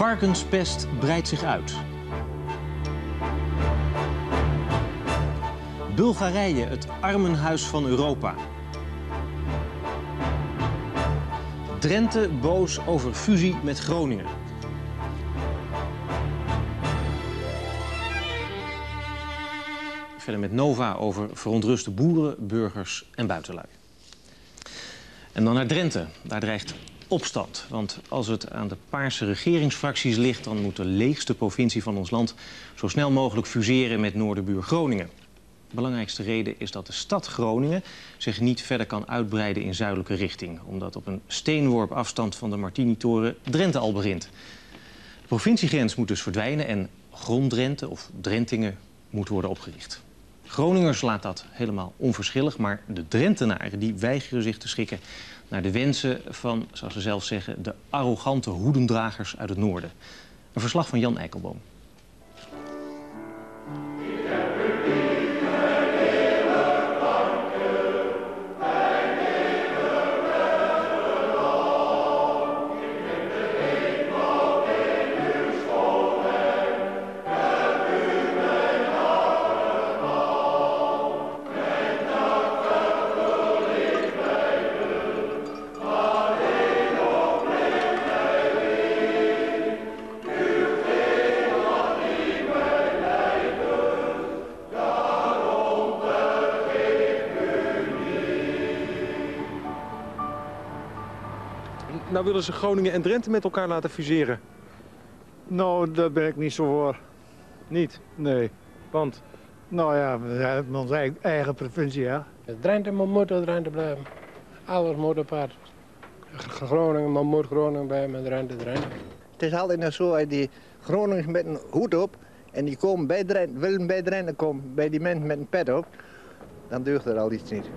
Varkenspest breidt zich uit. Bulgarije, het armenhuis van Europa. Drenthe boos over fusie met Groningen. Verder met Nova over verontruste boeren, burgers en buitenlui. En dan naar Drenthe. Daar dreigt opstand. Want als het aan de paarse regeringsfracties ligt... dan moet de leegste provincie van ons land zo snel mogelijk fuseren met noorderbuur Groningen. De belangrijkste reden is dat de stad Groningen zich niet verder kan uitbreiden in zuidelijke richting. Omdat op een steenworp afstand van de Martini-toren Drenthe al begint. De provinciegrens moet dus verdwijnen en Gronddrenthe of Drentingen moet worden opgericht. Groningers laat dat helemaal onverschillig, maar de Drentenaren die weigeren zich te schikken naar de wensen van, zoals ze zelf zeggen, de arrogante hoedendragers uit het noorden. Een verslag van Jan Eikelboom. Nou willen ze Groningen en Drenthe met elkaar laten fuseren. Nou, daar ben ik niet zo voor. Niet? Nee. Want? Nou ja, we hebben onze eigen provincie, ja. Drenthe moet Drenthe blijven. Alles moet apart. Groningen moet Groningen blijven en Drenthe Drenthe. Het is altijd nog zo, die Groningers met een hoed op... en die komen bij Drenthe, willen bij Drenthe komen, bij die mensen met een pet op... dan deugt er al iets niet.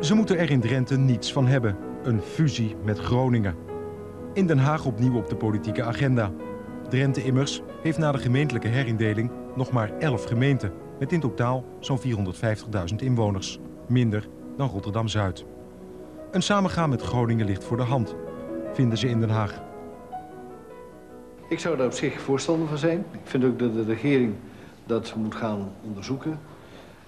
Ze moeten er in Drenthe niets van hebben. Een fusie met Groningen. In Den Haag opnieuw op de politieke agenda. Drenthe immers heeft na de gemeentelijke herindeling nog maar 11 gemeenten... met in totaal zo'n 450.000 inwoners. Minder dan Rotterdam-Zuid. Een samengaan met Groningen ligt voor de hand, vinden ze in Den Haag. Ik zou daar op zich voorstander van zijn. Ik vind ook dat de regering dat moet gaan onderzoeken.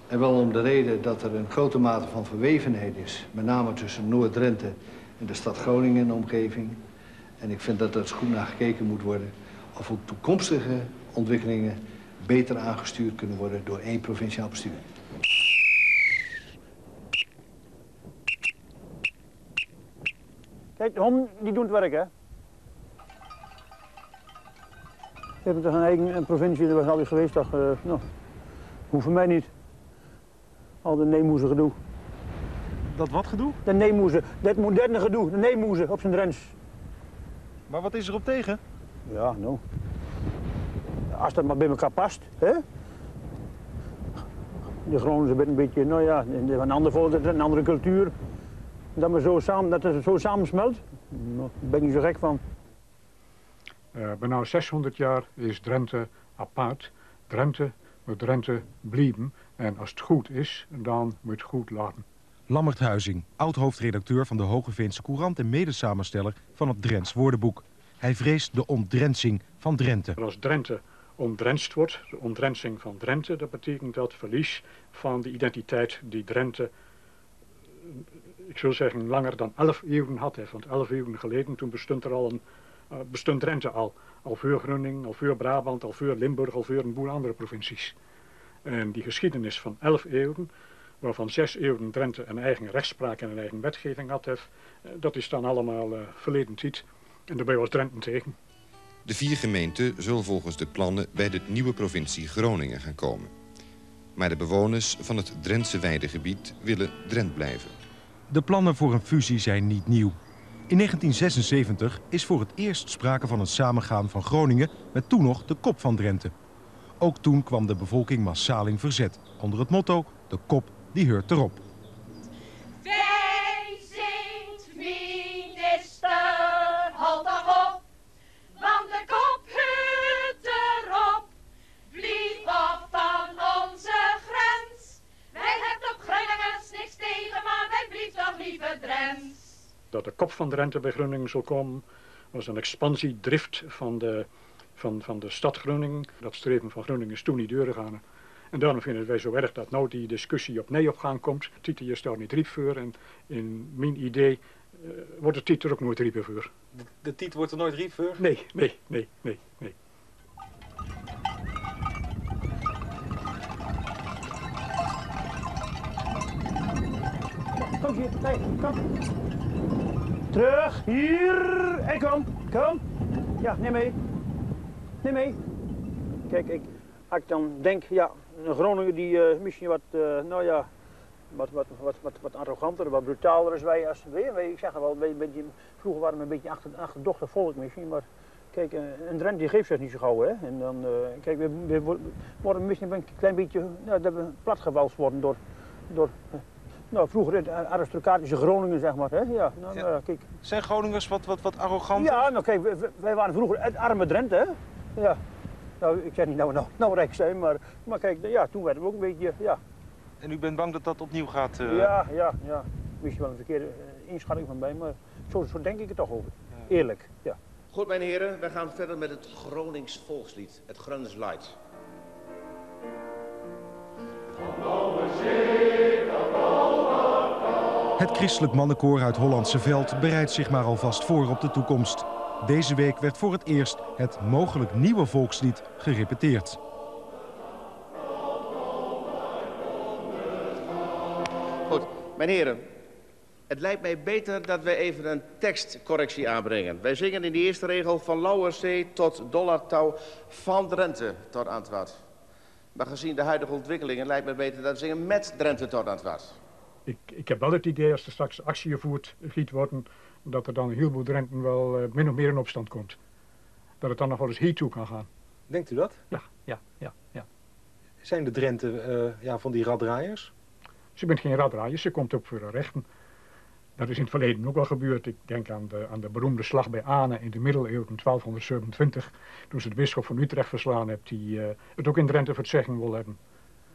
En wel om de reden dat er een grote mate van verwevenheid is. Met name tussen Noord-Drenthe en de stad Groningen en de omgeving. En ik vind dat er goed naar gekeken moet worden... of ook toekomstige ontwikkelingen beter aangestuurd kunnen worden door één provinciaal bestuur. Kijk, de hond die doet het werk, hè. Je hebt toch een eigen provincie, dat was altijd geweest, toch? Uh, nou, hoeft voor mij niet. Al de neemoezen gedoe. Dat wat gedoe? De neemoezen. Dat moderne gedoe. De neemoezen op zijn drens. Maar wat is er op tegen? Ja, nou. Als dat maar bij elkaar past, hè? De Groningers zijn een beetje, nou ja, een ander volk, een andere cultuur. Dat, we zo samen, dat het zo samensmelt, nou, daar ben ik niet zo gek van. Uh, bijna 600 jaar is Drenthe apart. Drenthe moet Drenthe blijven. En als het goed is, dan moet het goed laten. Lammert Huizing, oud-hoofdredacteur van de Hogeveense Courant... en medesamensteller van het Drents woordenboek. Hij vreest de ontdrentsing van Drenthe. Als Drenthe ontdrenst wordt, de ontdrensing van Drenthe... dat betekent dat verlies van de identiteit die Drenthe... ik zou zeggen, langer dan elf eeuwen had. Hè. Want elf eeuwen geleden, toen bestond er al een... Uh, bestond Drenthe al. Al voor Groningen, al voor Brabant, al voor Limburg, al voor een boel andere provincies. En die geschiedenis van elf eeuwen, waarvan zes eeuwen Drenthe een eigen rechtspraak en een eigen wetgeving had, heeft, eh, dat is dan allemaal uh, verleden tijd. En daarbij was Drenthe tegen. De vier gemeenten zullen volgens de plannen bij de nieuwe provincie Groningen gaan komen. Maar de bewoners van het Drentse weidegebied willen Drent blijven. De plannen voor een fusie zijn niet nieuw. In 1976 is voor het eerst sprake van een samengaan van Groningen met toen nog de kop van Drenthe. Ook toen kwam de bevolking massaal in verzet. Onder het motto, de kop die heurt erop. Dat de kop van Drenthe bij Groningen zal komen. was een expansiedrift van de, van, van de stad Groningen. Dat streven van Groningen is toen niet doorgegaan. En daarom vinden wij zo erg dat nou die discussie op nee op gang komt. Titel je staat niet riep voor en in mijn idee uh, wordt de titel ook nooit riep voor. De, de titel wordt er nooit riep voor? Nee, nee, nee, nee, nee. Kom hier, nee, kom. Terug, hier, en kom, kom. Ja, neem mee. Neem mee. Kijk, ik, als ik dan denk, ja, een Groningen die uh, misschien wat, uh, nou ja, wat, wat, wat, wat, wat arroganter, wat brutaler is wij als wij, wij ik zeg wel, wij, beetje, vroeger waren we een beetje achter, achterdochtig volk misschien, maar kijk, een Drent die geeft zich niet zo gauw, hè. En dan, kijk, we, we, worden misschien een klein beetje, nou, dat we platgewalst worden door, door nou, vroeger de aristocratische Groningen, zeg maar. Hè? Ja, nou, ja. Nou, kijk. Zijn Groningers wat, wat, wat arrogant? Ja, nou kijk, wij, waren vroeger het arme Drenthe, hè. Ja. Nou, ik zeg niet nou, nou, nou rijk zijn, maar, maar kijk, ja, toen werden we ook een beetje, ja. En u bent bang dat dat opnieuw gaat? Uh... Ja, ja, ja. Misschien wel een verkeerde uh, inschatting van mij, maar zo, zo denk ik het toch over. Ja. Eerlijk, ja. Goed, mijn heren, wij gaan verder met het Gronings volkslied, het Gronings Light. Het christelijk mannenkoor uit Hollandse Veld bereidt zich maar alvast voor op de toekomst. Deze week werd voor het eerst het mogelijk nieuwe volkslied gerepeteerd. Goed, mijn heren. Het lijkt mij beter dat we even een tekstcorrectie aanbrengen. Wij zingen in de eerste regel van Lauwerzee tot Dollartouw van Drenthe tot Antwerp. Maar gezien de huidige ontwikkelingen lijkt me beter dat we zingen met Drenthe tot Antwerp. Ik, ik heb wel het idee als er straks actie gevoerd giet worden, dat er dan een heleboel Drenten wel uh, min of meer in opstand komt. Dat het dan nog wel eens hier toe kan gaan. Denkt u dat? Ja, ja, ja. ja. Zijn de Drenten uh, ja, van die raddraaiers? Ze bent geen raddraaier, ze komt op voor de rechten. Dat is in het verleden ook wel gebeurd. Ik denk aan de, aan de beroemde slag bij Ane in de middeleeuwen 1227. Toen ze de bisschop van Utrecht verslaan heeft, die uh, het ook in Drenthe voor het zeggen wil hebben.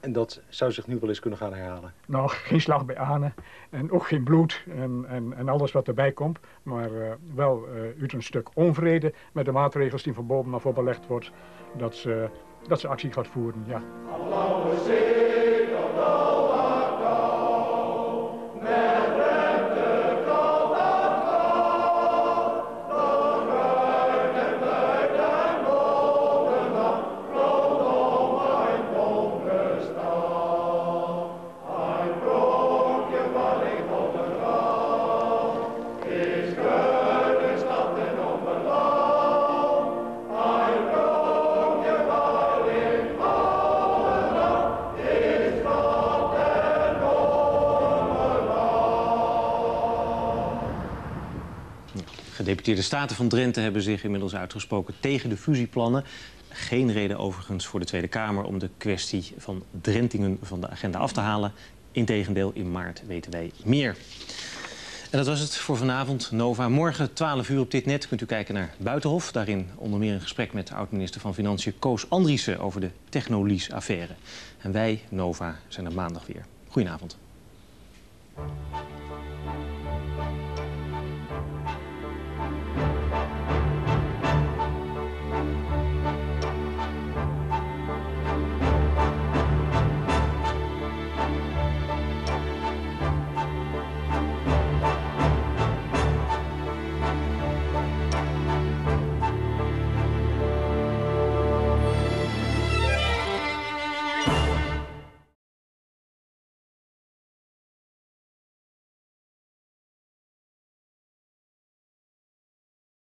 En dat zou zich nu wel eens kunnen gaan herhalen? Nou, geen slag bij Ane en ook geen bloed en, en, en alles wat erbij komt. Maar uh, wel uh, uit een stuk onvrede met de maatregels die van boven af belegd wordt. Dat ze, dat ze actie gaat voeren, ja. Gedeputeerde Staten van Drenthe hebben zich inmiddels uitgesproken tegen de fusieplannen. Geen reden overigens voor de Tweede Kamer om de kwestie van Drentingen van de agenda af te halen. Integendeel, in maart weten wij meer. En dat was het voor vanavond. Nova. Morgen 12 uur op dit net kunt u kijken naar Buitenhof. Daarin onder meer een gesprek met oud-minister van Financiën Koos Andriessen over de Technolies-affaire. En wij, Nova, zijn er maandag weer. Goedenavond.